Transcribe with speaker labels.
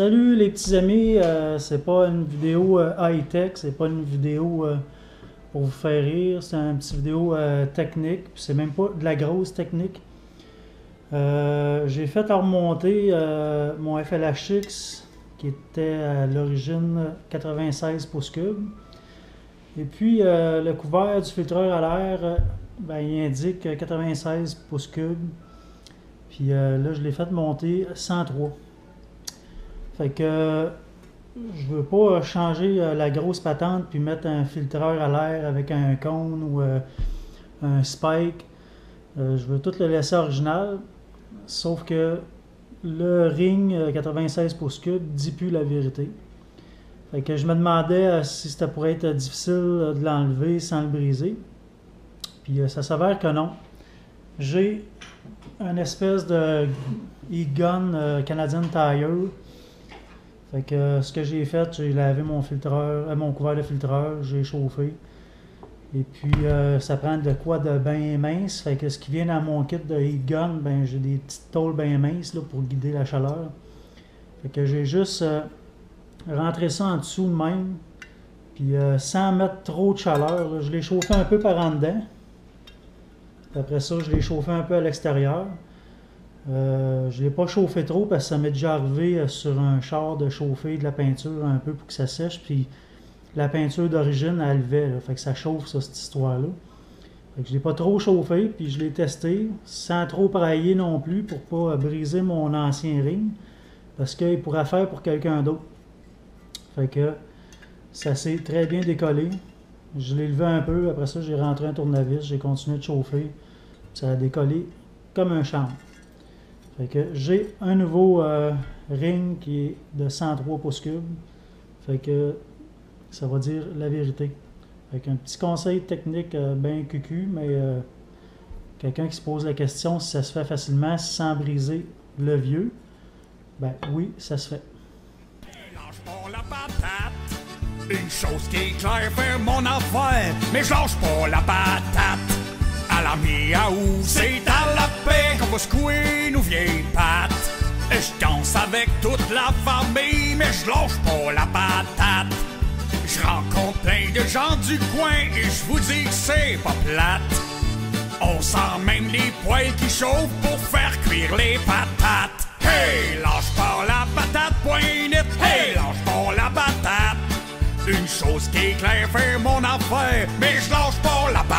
Speaker 1: Salut les petits amis, euh, c'est pas une vidéo euh, high-tech, c'est pas une vidéo euh, pour vous faire rire, c'est une petite vidéo technique, c'est même pas de la grosse technique. J'ai fait remonter mon FLHX qui était à l'origine 96 pouces cubes. Et puis le couvert du filtreur à l'air ben, il indique 96 pouces cubes. Puis euh, là, je l'ai fait monter 103. Fait que je veux pas changer euh, la grosse patente puis mettre un filtreur à l'air avec un cône ou euh, un spike. Euh, je veux tout le laisser original. Sauf que le ring euh, 96 pouces cubes dit plus la vérité. Fait que je me demandais euh, si ça pourrait être difficile euh, de l'enlever sans le briser. Euh, ça s'avère que non. J'ai une espèce de e-gun euh, Canadian Tire. Fait que euh, ce que j'ai fait, j'ai lavé mon filtreur, euh, mon couvert de filtreur, j'ai chauffé. Et puis ça prend de quoi de bien mince. Fait que ce qui vient dans mon kit de heat gun, ben j'ai des petites tôles bien minces là, pour guider la chaleur. Fait que j'ai juste rentré ça en dessous de même. Puis sans mettre trop de chaleur, je l'ai chauffé un peu par en dedans. Après ça, je l'ai chauffé un peu à l'extérieur. Euh, je ne l'ai pas chauffé trop parce que ça m'est déjà arrivé euh, sur un char de chauffer de la peinture un peu pour que ça sèche. Puis la peinture d'origine, elle levait. Fait que ça chauffe, cette histoire-là. Je l'ai pas trop chauffé, puis je l'ai testé sans trop brailler non plus pour pas euh, briser mon ancien ring. Parce qu'il pourrait faire pour quelqu'un d'autre. Fait que ça s'est très bien décollé. Je l'ai levé un peu, après ça j'ai rentré un tournevis, j'ai continué de chauffer. Ça a décollé comme un champ. Fait que j'ai un nouveau euh, ring qui est de 103 pouces cubes. Fait que ça va dire la vérité. Fait petit conseil technique euh, bien cucu, mais euh, quelqu'un qui se pose la question si ça se fait facilement sans briser le vieux, ben oui, ça se fait.
Speaker 2: Pas la patate. Une chose qui est claire, faire mon affaire. Mais je lâche pas la patate. À la miaou, c'est à la paix qu'on va secouer nos vieilles pattes. Je danse avec toute la famille, mais je lâche pas la patate. Je rencontre plein de gens du coin et je vous dis que c'est pas plate. On sent même les poils qui chauffent pour faire cuire les patates. Hey, Une chose qui est claire, faire mon affaire, mais je lâche pas la.